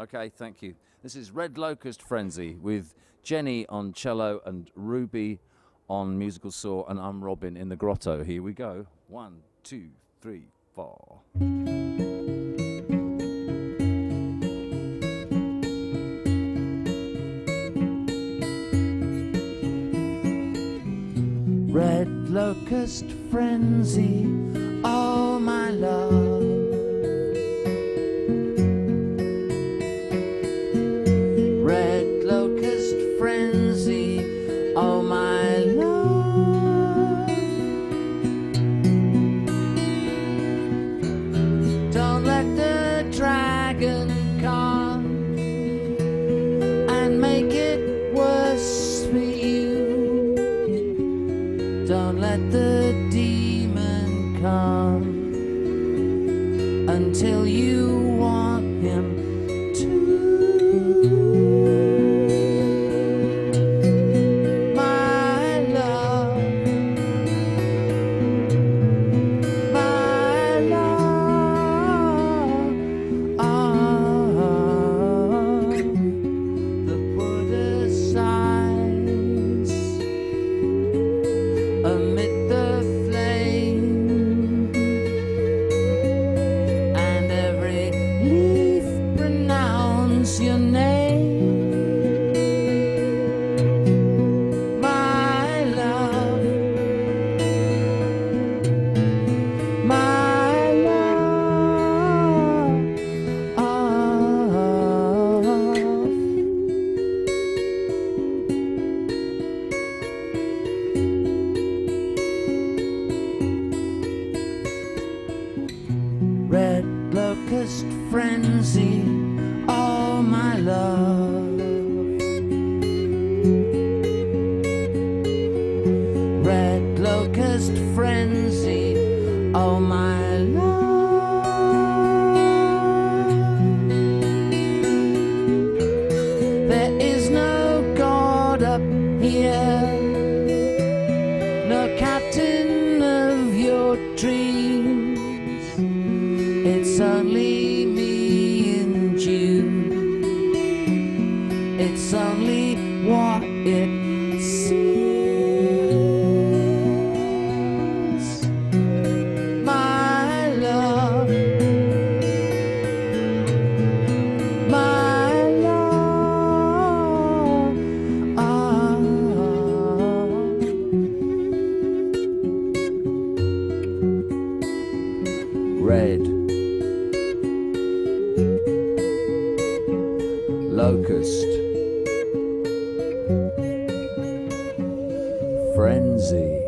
Okay, thank you. This is Red Locust Frenzy with Jenny on cello and Ruby on musical saw, and I'm Robyn in the grotto. Here we go. One, two, three, four. Red locust frenzy, oh my love. Don't let the demon come until you locust frenzy, oh my love. Red locust frenzy, oh my red. Locust. Frenzy